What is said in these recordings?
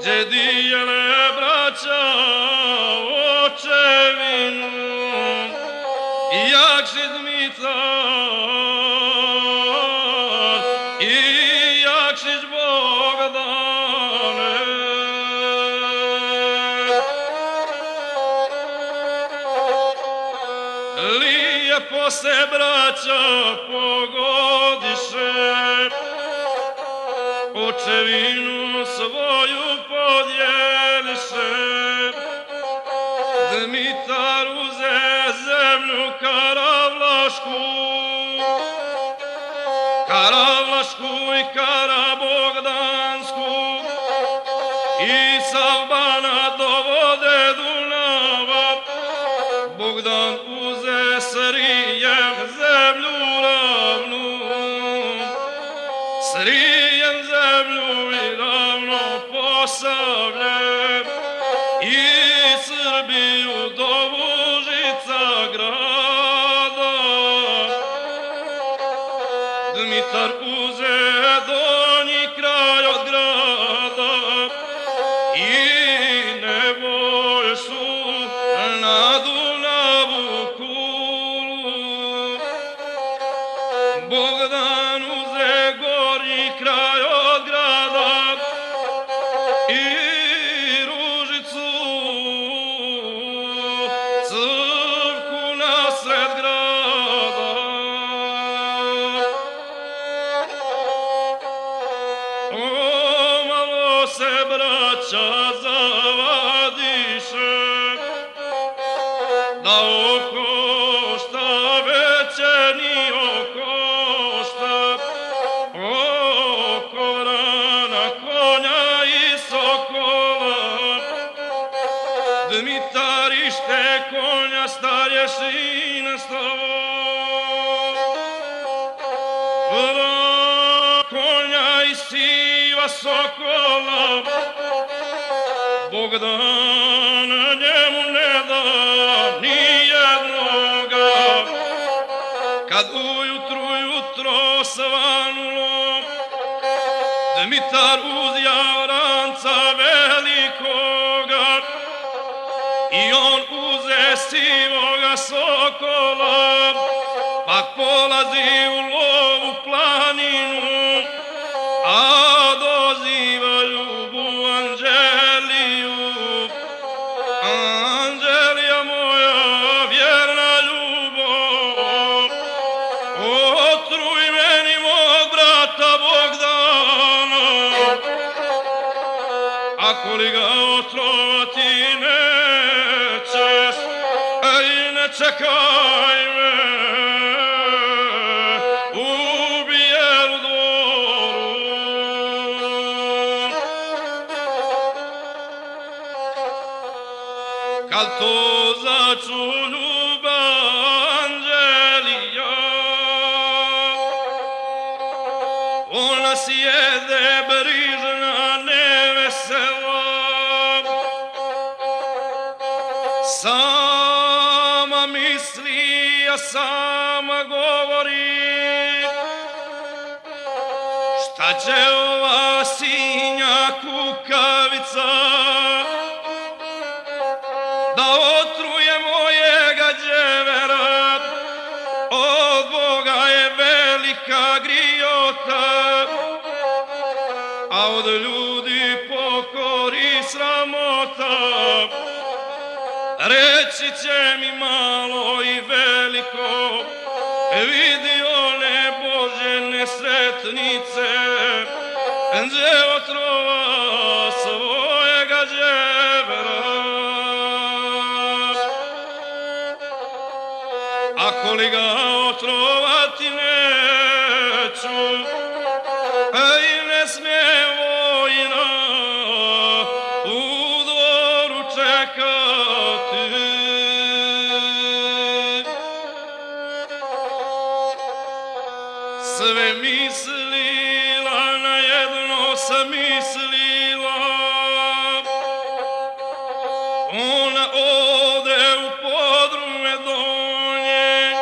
Gdje dijele braća očevinu Lijepo se braća pogodiše očevinu svoju podijeliše. Dmitar uze zemlju βασκού Καρά βασκού ή καρά Μπογδάνσκου Ή σαν πάνω το βοδεδούλα Dmitar uze donji sokola. Bogdan njemu ne da ni jednoga Kad ujutru jutro svanulo Dmitar uz javranca velikoga. I on uze sivoga sokola Pa polazi u Ej ne čekaj me U bijelu dvoru Kad to začu ljuba Anđelija Ona sama govori. Šta će ova sinja kukavica Da otruje mojega djevera Od Boga je velika grijota A od ljudi pokori sramota. Reći će mi malo daleko vidio ne Bože nesretnice, gdje otrova svojega dževera. Ako li ga otrovati neću, i ne smije Sve mislila na jedno sam mislila. Ona ode u podrume donje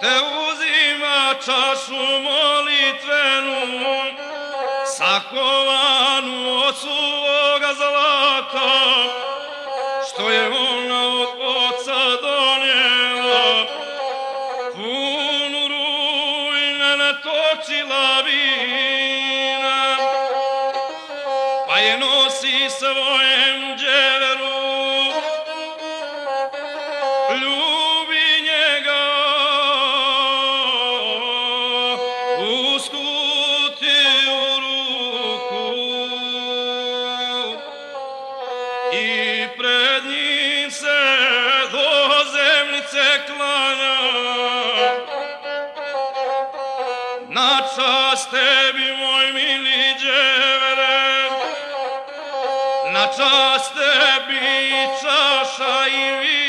Te uzima čašu molitvenu Sakovanu od svoga zlata Što je Ljubi njega. Uskuti u I pred njim se do zemljice klanja. Na čast tebi moj mili dževere Na čast tebi čaša i vino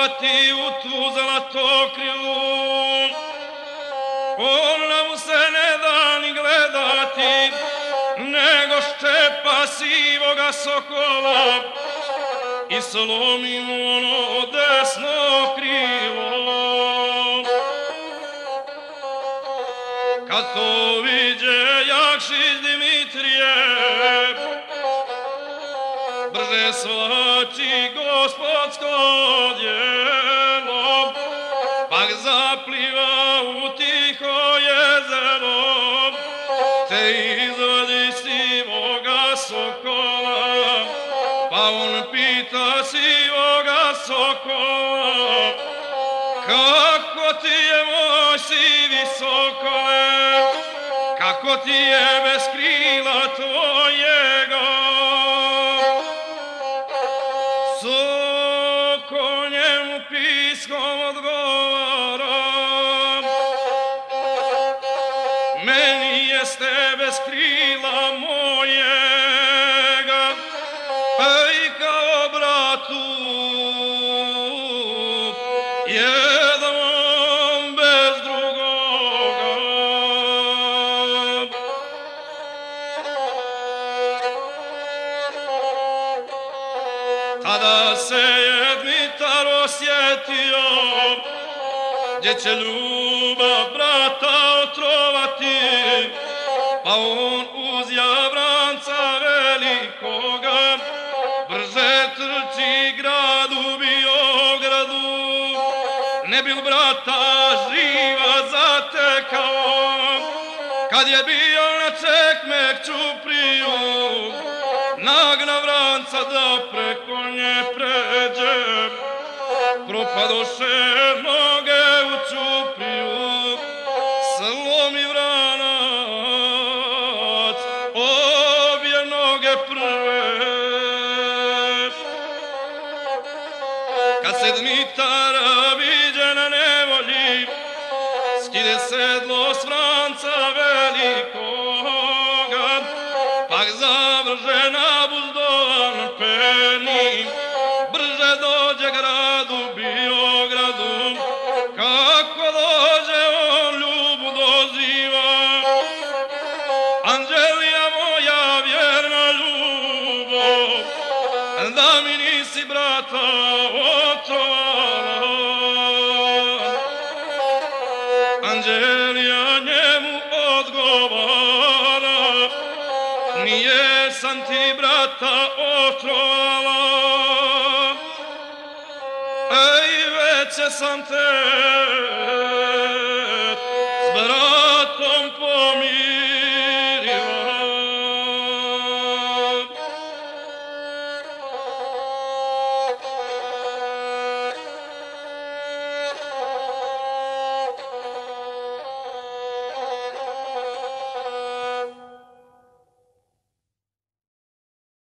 Da uvati u tu zlato krilu Ona mu se ne da ni gledati, nego ščepa sivoga sokola i slomi mu ono desno krilo. Kad to viđe Jakšić Dimitrije, brže svači gospodsko djelo, sivoga sokola, kako ti je moj sivi sokole, kako ti je bez krila tvojega, gdje će ljubav brata otrovati, pa on uz javranca velikoga brže trči gradu Biogradu, ne bil brata živa zatekao, kad je bio na čekmek čupriju, nagna vranca da preko nje pređe, propadoše noge skide sedlo s Franca velikoga, pak zavrže na buzdovan peni, brže dođe gradu Biogradu, kako dođe on ljubu doziva. Anđelija moja vjerna ljubav, da mi nisi brata otrovala. Ti brata otrovala. Ej, veće sam te s bratom